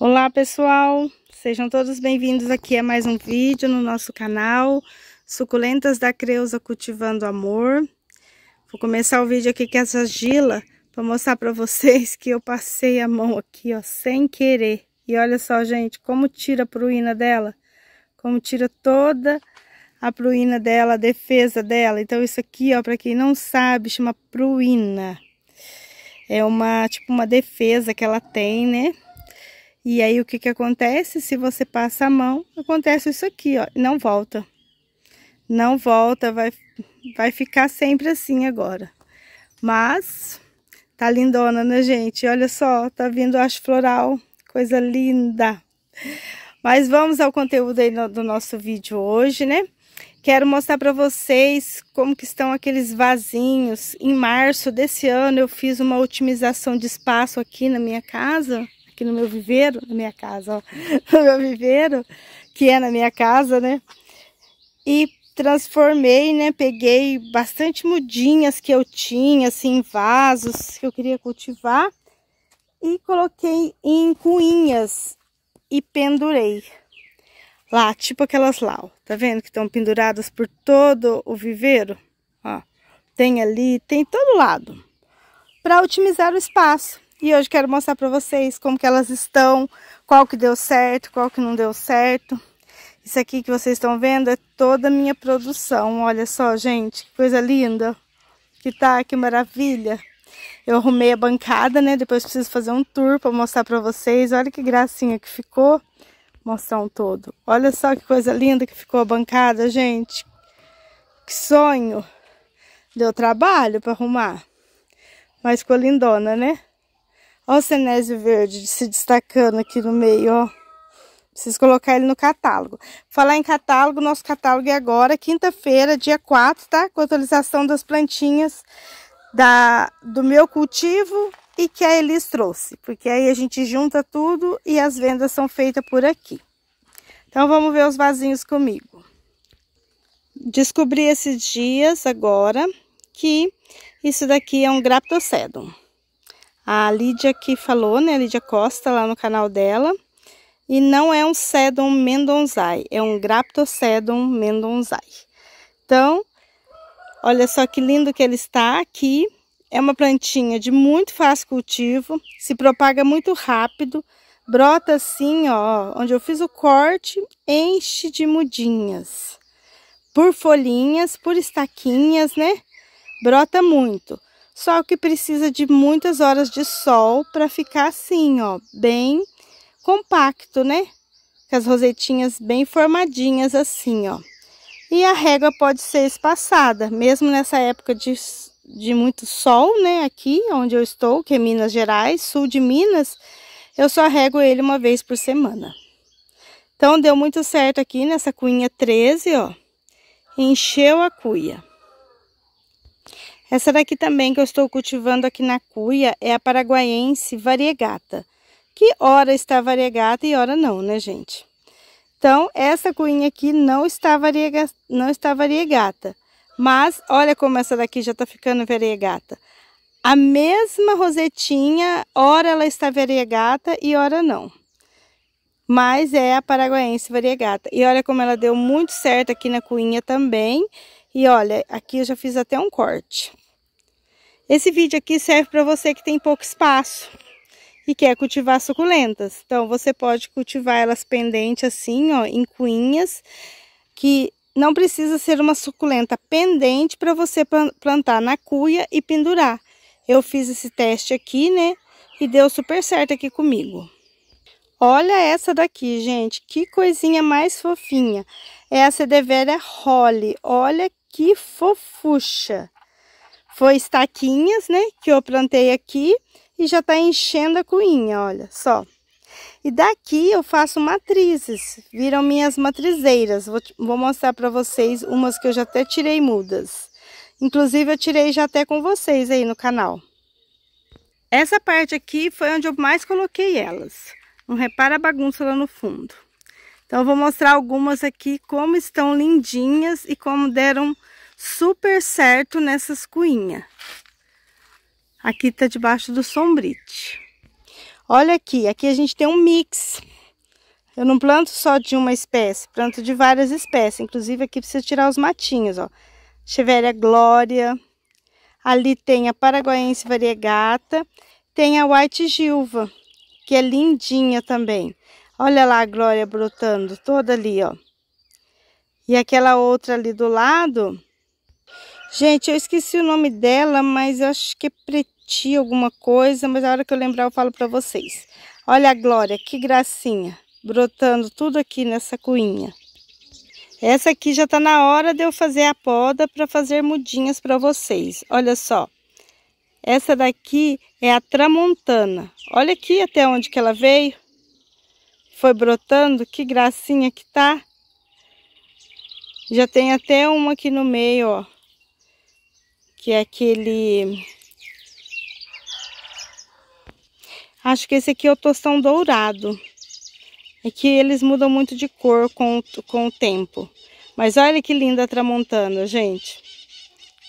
Olá pessoal, sejam todos bem-vindos aqui a mais um vídeo no nosso canal Suculentas da Creuza Cultivando Amor. Vou começar o vídeo aqui com essa gila para mostrar para vocês que eu passei a mão aqui ó, sem querer. E olha só gente, como tira a pruína dela. Como tira toda a pruína dela, a defesa dela. Então isso aqui ó, para quem não sabe, chama pruína. É uma, tipo uma defesa que ela tem, né? E aí, o que que acontece? Se você passa a mão, acontece isso aqui, ó, não volta. Não volta, vai, vai ficar sempre assim agora. Mas, tá lindona, né, gente? Olha só, tá vindo haste floral, coisa linda. Mas vamos ao conteúdo aí do nosso vídeo hoje, né? Quero mostrar para vocês como que estão aqueles vasinhos. Em março desse ano eu fiz uma otimização de espaço aqui na minha casa aqui no meu viveiro, na minha casa, ó, no meu viveiro, que é na minha casa, né? E transformei, né? Peguei bastante mudinhas que eu tinha, assim, vasos que eu queria cultivar e coloquei em cuinhas e pendurei lá, tipo aquelas lá, ó, tá vendo que estão penduradas por todo o viveiro? Ó, tem ali, tem todo lado, para otimizar o espaço. E hoje quero mostrar para vocês como que elas estão, qual que deu certo, qual que não deu certo. Isso aqui que vocês estão vendo é toda a minha produção. Olha só, gente, que coisa linda. Que tá, que maravilha. Eu arrumei a bancada, né? Depois preciso fazer um tour para mostrar para vocês. Olha que gracinha que ficou. Mostrar um todo. Olha só que coisa linda que ficou a bancada, gente. Que sonho. Deu trabalho para arrumar. Mas ficou lindona, né? Olha o cenésio verde se destacando aqui no meio, ó. Preciso colocar ele no catálogo. Falar em catálogo, nosso catálogo é agora, quinta-feira, dia 4, tá? Com atualização das plantinhas da, do meu cultivo e que a Elis trouxe. Porque aí a gente junta tudo e as vendas são feitas por aqui. Então vamos ver os vasinhos comigo. Descobri esses dias agora que isso daqui é um Graptocedum. A Lídia que falou, né? A Lídia Costa lá no canal dela. E não é um Sedum mendonzai, é um Graptocedum mendonzai. Então, olha só que lindo que ele está aqui. É uma plantinha de muito fácil cultivo, se propaga muito rápido, brota assim, ó, onde eu fiz o corte, enche de mudinhas. Por folhinhas, por estaquinhas, né? Brota muito. Só que precisa de muitas horas de sol para ficar assim, ó, bem compacto, né? Com as rosetinhas bem formadinhas assim, ó. E a régua pode ser espaçada, mesmo nessa época de, de muito sol, né? Aqui onde eu estou, que é Minas Gerais, sul de Minas, eu só rego ele uma vez por semana. Então, deu muito certo aqui nessa cuinha 13, ó. Encheu a cuia. Essa daqui também que eu estou cultivando aqui na cuia é a paraguaiense variegata, que ora está variegata e ora não, né, gente? Então, essa cuinha aqui não está, variega, não está variegata, mas olha como essa daqui já está ficando variegata. A mesma rosetinha, ora ela está variegata e ora não. Mas é a paraguaiense variegata. E olha como ela deu muito certo aqui na cuinha também. E olha, aqui eu já fiz até um corte. Esse vídeo aqui serve para você que tem pouco espaço e quer cultivar suculentas. Então, você pode cultivar elas pendentes assim, ó, em cuinhas, que não precisa ser uma suculenta pendente para você plantar na cuia e pendurar. Eu fiz esse teste aqui, né, e deu super certo aqui comigo. Olha essa daqui, gente, que coisinha mais fofinha. É a Cedeveria Holly, olha que fofucha. Foi estaquinhas, né, que eu plantei aqui e já tá enchendo a cuinha, olha só. E daqui eu faço matrizes, viram minhas matrizeiras. Vou, vou mostrar para vocês umas que eu já até tirei mudas. Inclusive eu tirei já até com vocês aí no canal. Essa parte aqui foi onde eu mais coloquei elas. Não repara a bagunça lá no fundo. Então eu vou mostrar algumas aqui como estão lindinhas e como deram super certo nessas cuinhas. Aqui tá debaixo do sombrite. Olha aqui, aqui a gente tem um mix. Eu não planto só de uma espécie, planto de várias espécies. Inclusive aqui precisa tirar os matinhos, ó. Chevéria Glória. Ali tem a Paraguaense Variegata. Tem a White Gilva, que é lindinha também. Olha lá a Glória brotando, toda ali, ó. E aquela outra ali do lado... Gente, eu esqueci o nome dela, mas eu acho que é Preti alguma coisa, mas a hora que eu lembrar eu falo para vocês. Olha a Glória, que gracinha, brotando tudo aqui nessa cuinha. Essa aqui já tá na hora de eu fazer a poda para fazer mudinhas para vocês. Olha só. Essa daqui é a tramontana. Olha aqui até onde que ela veio. Foi brotando, que gracinha que tá. Já tem até uma aqui no meio, ó. Que é aquele... Acho que esse aqui é o tostão dourado. É que eles mudam muito de cor com, com o tempo. Mas olha que linda a tramontana, gente.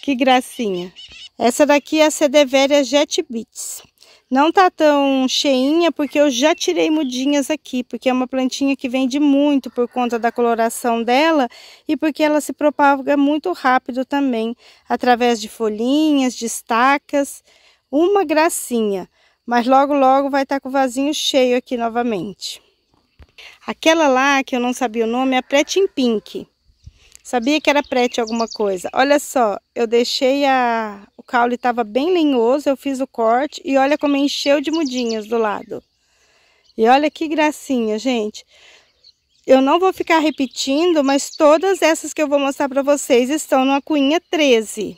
Que gracinha. Essa daqui é a Cedeveria Jet Beats. Não tá tão cheinha porque eu já tirei mudinhas aqui, porque é uma plantinha que vende muito por conta da coloração dela e porque ela se propaga muito rápido também, através de folhinhas, de estacas, uma gracinha. Mas logo logo vai estar tá com o vasinho cheio aqui novamente. Aquela lá que eu não sabia o nome é a Pretin Pink. Sabia que era prete alguma coisa. Olha só, eu deixei a... O caule estava bem lenhoso, eu fiz o corte e olha como encheu de mudinhas do lado. E olha que gracinha, gente. Eu não vou ficar repetindo, mas todas essas que eu vou mostrar para vocês estão numa cuinha 13.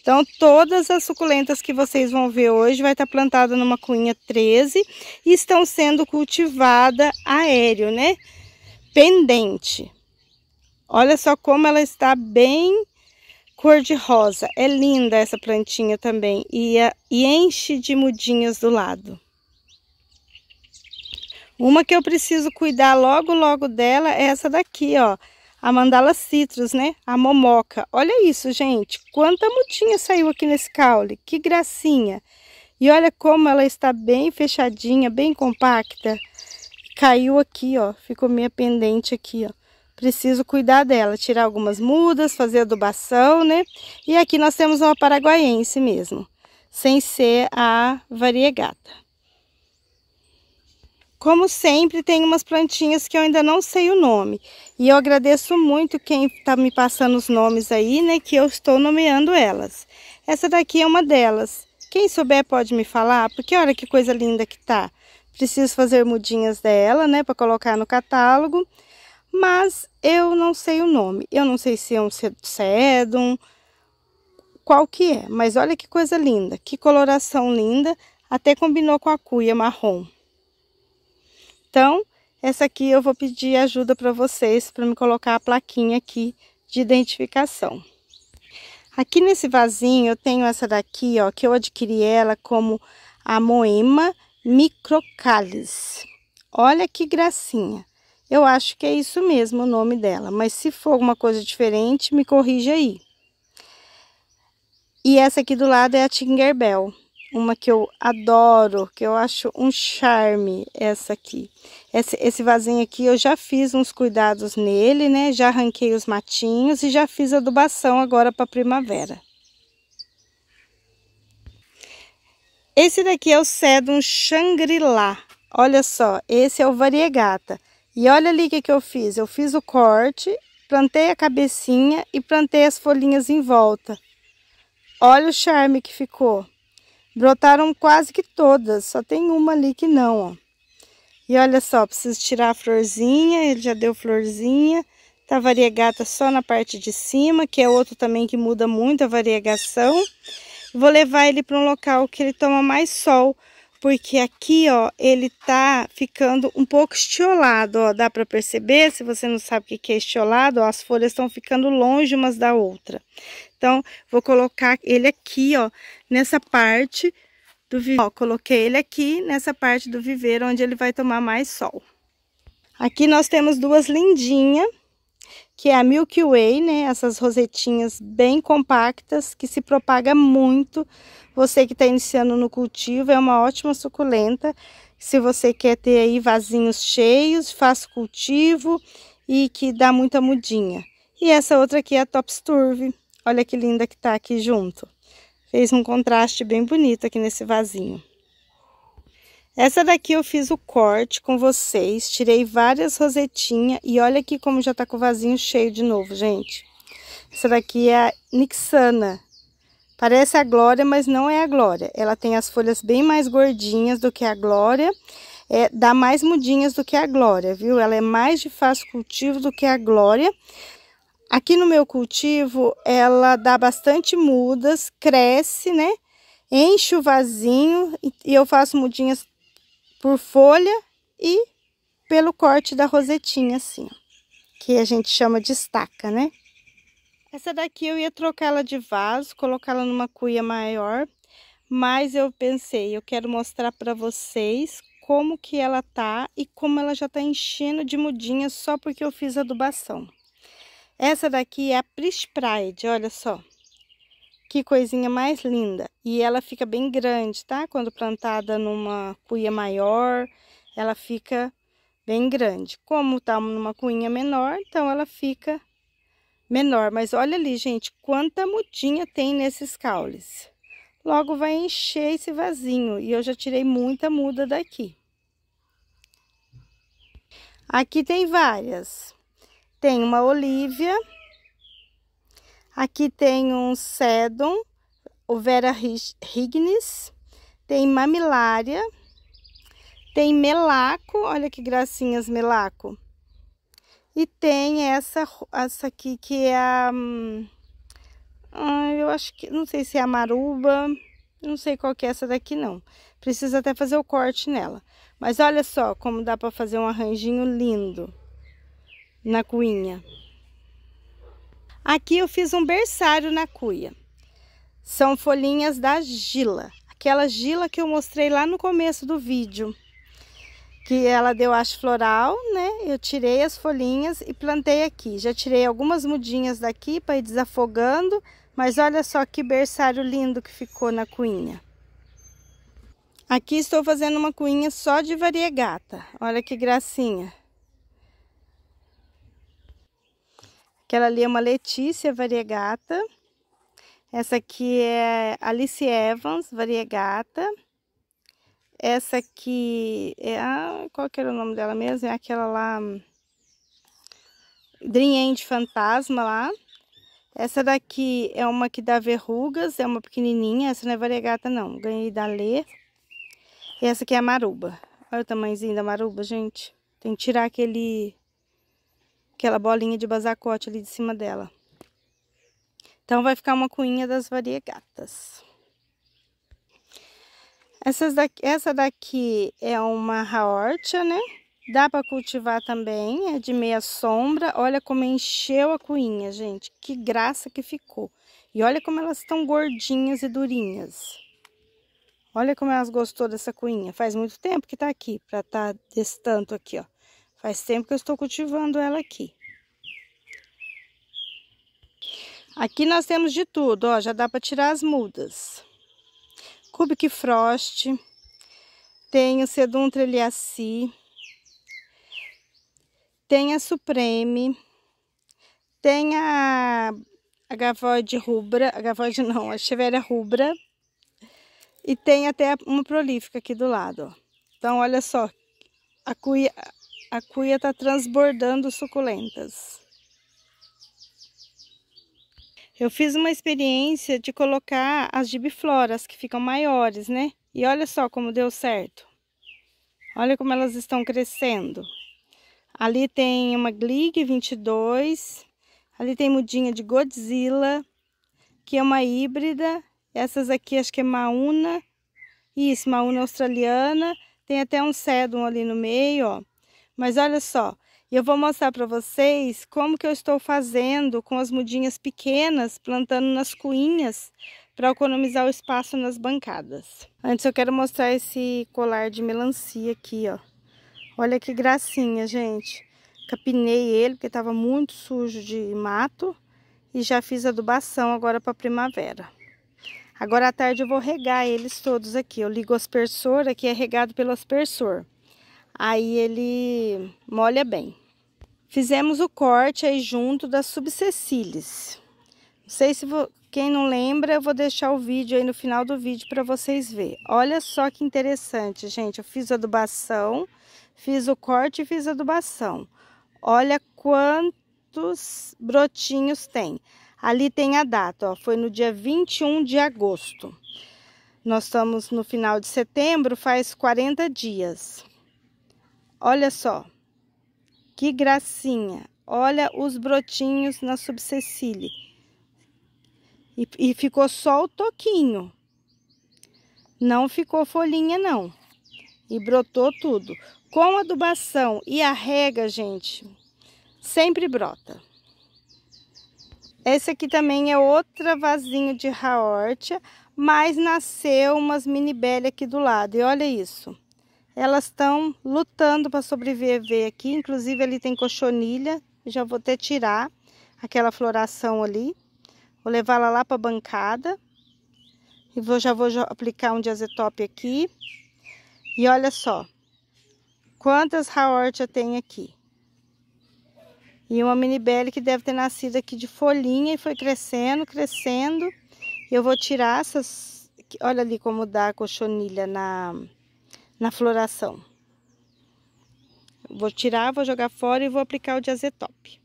Então, todas as suculentas que vocês vão ver hoje vai estar plantada numa cuinha 13 e estão sendo cultivada aéreo, né? Pendente. Olha só como ela está bem cor de rosa. É linda essa plantinha também. E, a, e enche de mudinhas do lado. Uma que eu preciso cuidar logo, logo dela é essa daqui, ó. A mandala citrus, né? A momoca. Olha isso, gente. Quanta mudinha saiu aqui nesse caule. Que gracinha. E olha como ela está bem fechadinha, bem compacta. Caiu aqui, ó. Ficou meia pendente aqui, ó preciso cuidar dela, tirar algumas mudas, fazer adubação, né? E aqui nós temos uma paraguaiense mesmo, sem ser a variegata. Como sempre, tem umas plantinhas que eu ainda não sei o nome. E eu agradeço muito quem está me passando os nomes aí, né? Que eu estou nomeando elas. Essa daqui é uma delas. Quem souber pode me falar, porque olha que coisa linda que tá. Preciso fazer mudinhas dela, né? Para colocar no catálogo mas eu não sei o nome. Eu não sei se é um sedum, qual que é. Mas olha que coisa linda, que coloração linda, até combinou com a cuia marrom. Então, essa aqui eu vou pedir ajuda para vocês, para me colocar a plaquinha aqui de identificação. Aqui nesse vasinho eu tenho essa daqui, ó, que eu adquiri ela como a Moema microcalis. Olha que gracinha. Eu acho que é isso mesmo o nome dela, mas se for alguma coisa diferente, me corrija aí. E essa aqui do lado é a Tinkerbell, uma que eu adoro, que eu acho um charme, essa aqui. Esse, esse vasinho aqui eu já fiz uns cuidados nele, né? Já arranquei os matinhos e já fiz adubação agora para primavera. Esse daqui é o Cedum Shangri-La. Olha só, esse é o Variegata. E olha ali o que, que eu fiz. Eu fiz o corte, plantei a cabecinha e plantei as folhinhas em volta. Olha o charme que ficou. Brotaram quase que todas, só tem uma ali que não, ó. E olha só, preciso tirar a florzinha, ele já deu florzinha. Tá variegata só na parte de cima, que é outro também que muda muito a variegação. Vou levar ele para um local que ele toma mais sol, porque aqui, ó, ele tá ficando um pouco estiolado, ó, dá para perceber, se você não sabe o que é estiolado, ó, as folhas estão ficando longe umas da outra. Então, vou colocar ele aqui, ó, nessa parte do viveiro, ó, coloquei ele aqui nessa parte do viveiro, onde ele vai tomar mais sol. Aqui nós temos duas lindinhas, que é a Milky Way, né? Essas rosetinhas bem compactas, que se propaga muito. Você que está iniciando no cultivo, é uma ótima suculenta. Se você quer ter aí vasinhos cheios, fácil cultivo e que dá muita mudinha. E essa outra aqui é a Top Sturve. Olha que linda que tá aqui junto. Fez um contraste bem bonito aqui nesse vasinho. Essa daqui eu fiz o corte com vocês, tirei várias rosetinhas e olha aqui como já tá com o vasinho cheio de novo, gente. Essa daqui é a Nixana. Parece a Glória, mas não é a Glória. Ela tem as folhas bem mais gordinhas do que a Glória, é, dá mais mudinhas do que a Glória, viu? Ela é mais de fácil cultivo do que a Glória. Aqui no meu cultivo, ela dá bastante mudas, cresce, né? Enche o vasinho e eu faço mudinhas por folha e pelo corte da rosetinha, assim, que a gente chama de estaca, né? Essa daqui eu ia trocar ela de vaso, colocar ela numa cuia maior, mas eu pensei, eu quero mostrar para vocês como que ela tá e como ela já tá enchendo de mudinha só porque eu fiz adubação. Essa daqui é a Pris Pride, olha só. Que coisinha mais linda. E ela fica bem grande, tá? Quando plantada numa cuia maior, ela fica bem grande. Como tá numa cuinha menor, então ela fica menor. Mas olha ali, gente, quanta mudinha tem nesses caules. Logo vai encher esse vasinho. E eu já tirei muita muda daqui. Aqui tem várias. Tem uma olívia Aqui tem um sedum, o Vera Rignis, tem mamilária, tem melaco, olha que gracinhas melaco. E tem essa, essa aqui que é a... Hum, eu acho que, não sei se é a maruba, não sei qual que é essa daqui não. Precisa até fazer o corte nela. Mas olha só como dá para fazer um arranjinho lindo na cuinha. Aqui eu fiz um berçário na cuia. São folhinhas da gila. Aquela gila que eu mostrei lá no começo do vídeo. Que ela deu haste floral, né? Eu tirei as folhinhas e plantei aqui. Já tirei algumas mudinhas daqui para ir desafogando. Mas olha só que berçário lindo que ficou na cuinha. Aqui estou fazendo uma cuinha só de variegata. Olha que gracinha. Aquela ali é uma Letícia variegata. Essa aqui é Alice Evans variegata. Essa aqui é a... Qual que era o nome dela mesmo? É aquela lá... Dream End Fantasma lá. Essa daqui é uma que dá verrugas, é uma pequenininha. Essa não é variegata não, ganhei da Lê. E essa aqui é a maruba. Olha o tamanhozinho da maruba, gente. Tem que tirar aquele aquela bolinha de basacote ali de cima dela. Então, vai ficar uma cuinha das variegatas. Essas daqui, essa daqui é uma raortia, né? Dá para cultivar também, é de meia sombra. Olha como encheu a cuinha, gente. Que graça que ficou. E olha como elas estão gordinhas e durinhas. Olha como elas gostou dessa cuinha. Faz muito tempo que tá aqui, para tá desse tanto aqui, ó. Faz tempo que eu estou cultivando ela aqui. Aqui nós temos de tudo, ó, já dá para tirar as mudas. Cubic Frost, tem o Sedum Treliaci, tem a Supreme, tem a, a Gavoide Rubra, a Gavoide não, a Cheveria Rubra, e tem até uma prolífica aqui do lado, ó. Então, olha só, a cuia, a cuia está transbordando suculentas. Eu fiz uma experiência de colocar as gibifloras, que ficam maiores, né? E olha só como deu certo. Olha como elas estão crescendo. Ali tem uma Glig 22. Ali tem mudinha de Godzilla, que é uma híbrida. Essas aqui acho que é Mauna. Isso, Mauna australiana. Tem até um sedum ali no meio, ó. Mas olha só, eu vou mostrar para vocês como que eu estou fazendo com as mudinhas pequenas, plantando nas cuinhas, para economizar o espaço nas bancadas. Antes eu quero mostrar esse colar de melancia aqui, ó. Olha que gracinha, gente. Capinei ele, porque estava muito sujo de mato. E já fiz adubação agora para primavera. Agora à tarde eu vou regar eles todos aqui. Eu ligo o aspersor, aqui é regado pelo aspersor. Aí ele molha bem. Fizemos o corte aí junto das subcecilis. Não sei se vou, quem não lembra, eu vou deixar o vídeo aí no final do vídeo para vocês verem. Olha só que interessante, gente. Eu fiz adubação, fiz o corte e fiz adubação. Olha quantos brotinhos tem. Ali tem a data, ó, foi no dia 21 de agosto. Nós estamos no final de setembro, faz 40 dias. Olha só, que gracinha. Olha os brotinhos na subcecília. E, e ficou só o toquinho. Não ficou folhinha, não. E brotou tudo. Com adubação e a rega, gente, sempre brota. Esse aqui também é outra vasinho de raórtia, mas nasceu umas mini aqui do lado. E olha isso. Elas estão lutando para sobreviver aqui. Inclusive ali tem cochonilha. Já vou até tirar aquela floração ali. Vou levar ela lá para a bancada. E vou, já vou aplicar um diazetope aqui. E olha só. Quantas raórtia tem aqui. E uma mini belle que deve ter nascido aqui de folhinha e foi crescendo, crescendo. Eu vou tirar essas... Olha ali como dá a cochonilha na, na floração. Vou tirar, vou jogar fora e vou aplicar o diazetop.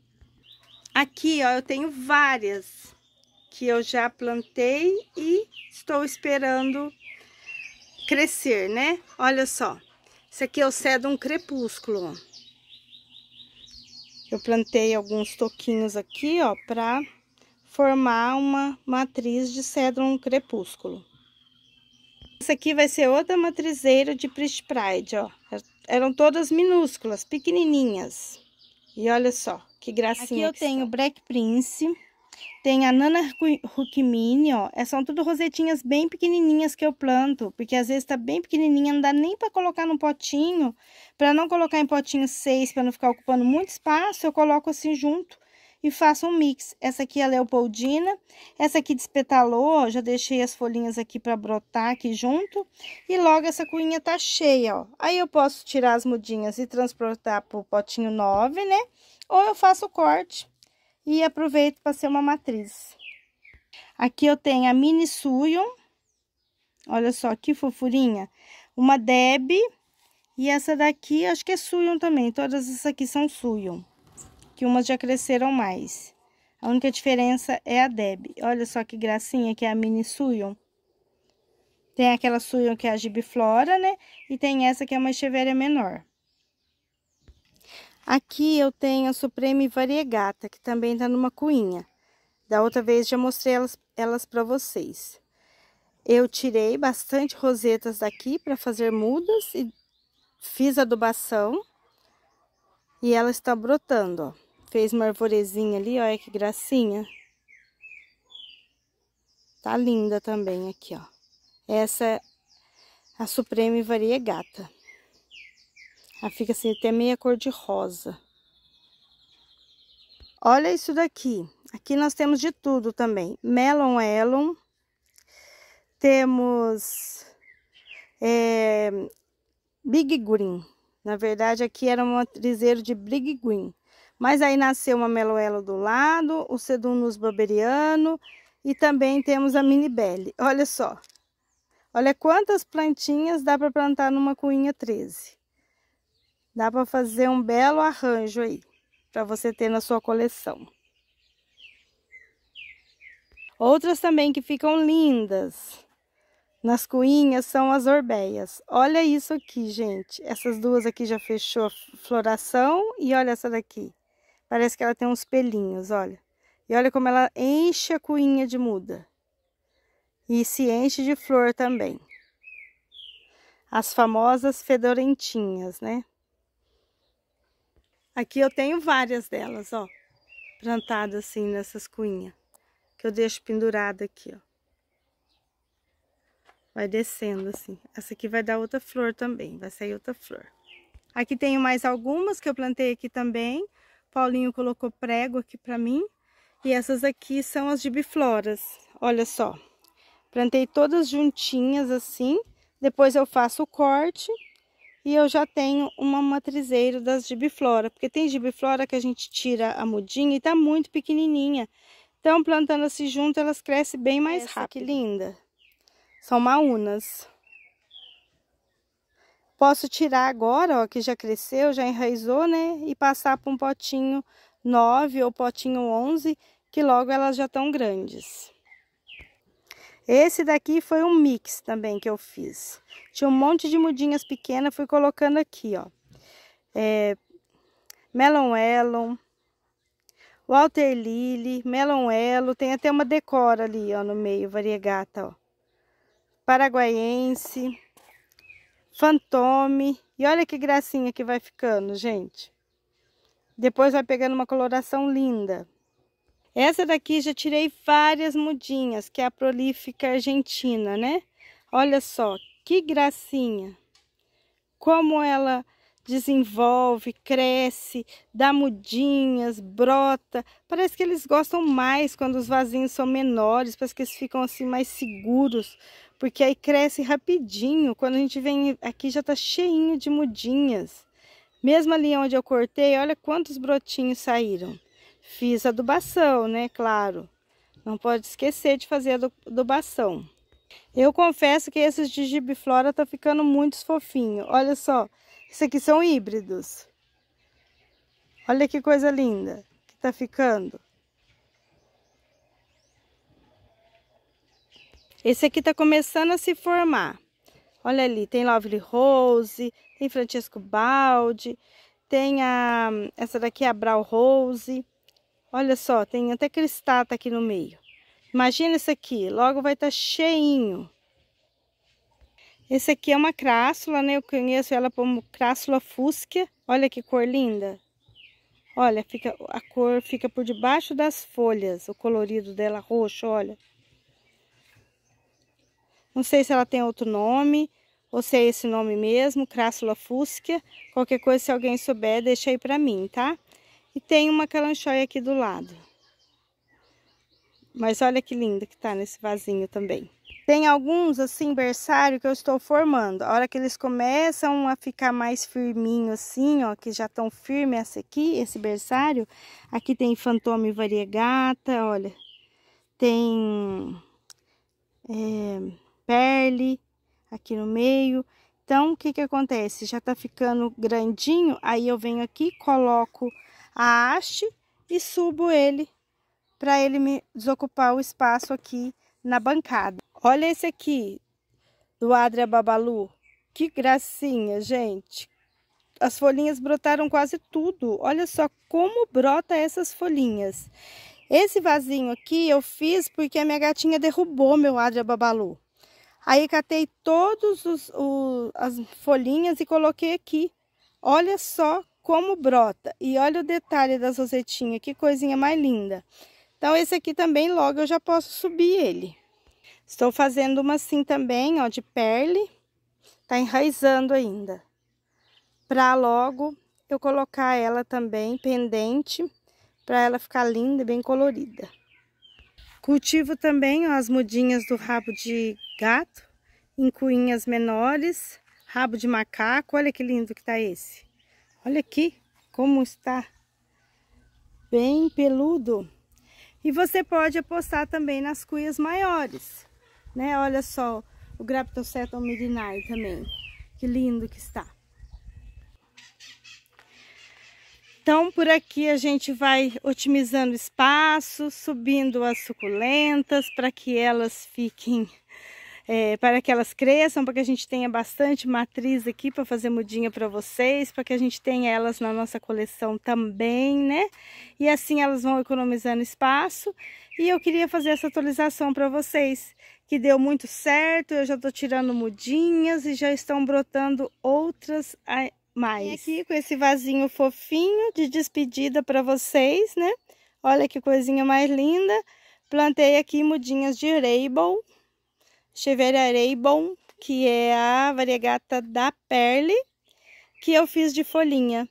Aqui, ó, eu tenho várias que eu já plantei e estou esperando crescer, né? Olha só. Esse aqui é o cedum crepúsculo, ó. Eu plantei alguns toquinhos aqui, ó, pra formar uma matriz de cedron crepúsculo. Essa aqui vai ser outra matrizeira de Pride, ó. Eram todas minúsculas, pequenininhas. E olha só, que gracinha Aqui eu tenho Black Prince, tem a Nana Rukmini, ó. É, são tudo rosetinhas bem pequenininhas que eu planto, porque às vezes tá bem pequenininha, não dá nem para colocar num potinho. Para não colocar em potinho 6, para não ficar ocupando muito espaço, eu coloco assim junto e faço um mix. Essa aqui é a Leopoldina, essa aqui despetalou, ó, já deixei as folhinhas aqui para brotar aqui junto. E logo essa cuinha tá cheia, ó. Aí eu posso tirar as mudinhas e transportar pro potinho 9, né? Ou eu faço o corte e aproveito para ser uma matriz. Aqui eu tenho a mini suyo, olha só que fofurinha, uma Deb e essa daqui acho que é suyon também, todas essas aqui são suyon, que umas já cresceram mais. A única diferença é a Deb. Olha só que gracinha que é a mini suyon. Tem aquela suyon que é a gibiflora, né? E tem essa que é uma echeveria menor. Aqui eu tenho a Supreme Variegata, que também tá numa cuinha. Da outra vez já mostrei elas, elas para vocês. Eu tirei bastante rosetas daqui para fazer mudas e fiz adubação. E ela está brotando, ó. Fez uma arvorezinha ali, olha que gracinha. Tá linda também aqui, ó. Essa é a Supreme Variegata. Ela fica assim, até meia cor de rosa. Olha isso daqui. Aqui nós temos de tudo também. Melon Elon. Temos é, Big Green. Na verdade, aqui era um trizeiro de Big Green. Mas aí nasceu uma Meloelo do lado, o Sedunus barberiano e também temos a Mini Belle. Olha só. Olha quantas plantinhas dá para plantar numa cuinha 13. Dá para fazer um belo arranjo aí, para você ter na sua coleção. Outras também que ficam lindas nas cuinhas são as orbeias. Olha isso aqui, gente. Essas duas aqui já fechou a floração e olha essa daqui. Parece que ela tem uns pelinhos, olha. E olha como ela enche a cuinha de muda. E se enche de flor também. As famosas fedorentinhas, né? Aqui eu tenho várias delas, ó. Plantadas assim nessas cuinhas. Que eu deixo pendurada aqui, ó. Vai descendo assim. Essa aqui vai dar outra flor também. Vai sair outra flor. Aqui tenho mais algumas que eu plantei aqui também. Paulinho colocou prego aqui para mim. E essas aqui são as gibifloras. Olha só. Plantei todas juntinhas assim. Depois eu faço o corte e eu já tenho uma matrizeiro das gibiflora. Porque tem gibiflora que a gente tira a mudinha e tá muito pequenininha. Então, plantando assim junto, elas crescem bem mais Essa rápido. que linda. São maunas. Posso tirar agora, ó, que já cresceu, já enraizou, né? E passar para um potinho 9 ou potinho 11, que logo elas já estão grandes. Esse daqui foi um mix também que eu fiz. Tinha um monte de mudinhas pequenas, fui colocando aqui, ó. É, melon Elon, Walter Lily, Melon Elo, tem até uma decora ali, ó, no meio, variegata, ó. Paraguaiense, Fantome, e olha que gracinha que vai ficando, gente. Depois vai pegando uma coloração linda. Essa daqui já tirei várias mudinhas, que é a prolífica argentina, né? Olha só, que gracinha. Como ela desenvolve, cresce, dá mudinhas, brota. Parece que eles gostam mais quando os vasinhos são menores, parece que eles ficam assim mais seguros, porque aí cresce rapidinho. Quando a gente vem aqui já tá cheinho de mudinhas. Mesmo ali onde eu cortei, olha quantos brotinhos saíram. Fiz adubação, né? Claro. Não pode esquecer de fazer adubação. Eu confesso que esses de gibiflora estão ficando muito fofinhos. Olha só, isso aqui são híbridos. Olha que coisa linda que tá ficando. Esse aqui tá começando a se formar. Olha ali, tem Lovely Rose, tem Francesco Baldi, tem a, essa daqui é a Brau Rose. Olha só, tem até cristata aqui no meio. Imagina isso aqui, logo vai estar tá cheinho. Esse aqui é uma crássula, né? Eu conheço ela como crássula fusca. Olha que cor linda. Olha, fica, a cor fica por debaixo das folhas, o colorido dela roxo, olha. Não sei se ela tem outro nome, ou se é esse nome mesmo, crássula fusca. Qualquer coisa, se alguém souber, deixa aí pra mim, tá? E tem uma calanchóia aqui do lado. Mas olha que linda que tá nesse vasinho também. Tem alguns assim, berçário que eu estou formando. A hora que eles começam a ficar mais firminho assim, ó, que já estão firmes esse aqui, esse berçário. Aqui tem fantome variegata, olha. Tem é, perle aqui no meio. Então, o que que acontece? Já tá ficando grandinho, aí eu venho aqui, coloco a haste e subo ele para ele me desocupar o espaço aqui na bancada. Olha esse aqui, do Adria Babalu. Que gracinha, gente. As folhinhas brotaram quase tudo. Olha só como brota essas folhinhas. Esse vasinho aqui eu fiz porque a minha gatinha derrubou meu Adria Babalu. Aí catei todas as folhinhas e coloquei aqui. Olha só como brota. E olha o detalhe das rosetinhas, que coisinha mais linda. Então esse aqui também logo eu já posso subir ele. Estou fazendo uma assim também, ó, de perle. Tá enraizando ainda. Pra logo eu colocar ela também pendente, para ela ficar linda e bem colorida. Cultivo também ó, as mudinhas do rabo de gato, em cuinhas menores, rabo de macaco. Olha que lindo que tá esse. Olha aqui como está bem peludo. E você pode apostar também nas cuias maiores né? Olha só o Graptocetum mirinai também, que lindo que está. Então, por aqui a gente vai otimizando espaço, subindo as suculentas para que elas fiquem, é, para que elas cresçam, para que a gente tenha bastante matriz aqui para fazer mudinha para vocês, para que a gente tenha elas na nossa coleção também, né? E assim elas vão economizando espaço. E eu queria fazer essa atualização para vocês, que deu muito certo, eu já estou tirando mudinhas e já estão brotando outras mais. E aqui com esse vasinho fofinho de despedida para vocês, né? Olha que coisinha mais linda. Plantei aqui mudinhas de Rainbow, Cheveria Rainbow, que é a variegata da Perle, que eu fiz de folhinha.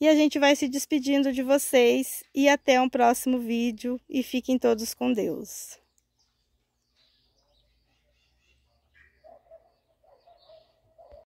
E a gente vai se despedindo de vocês e até um próximo vídeo e fiquem todos com Deus.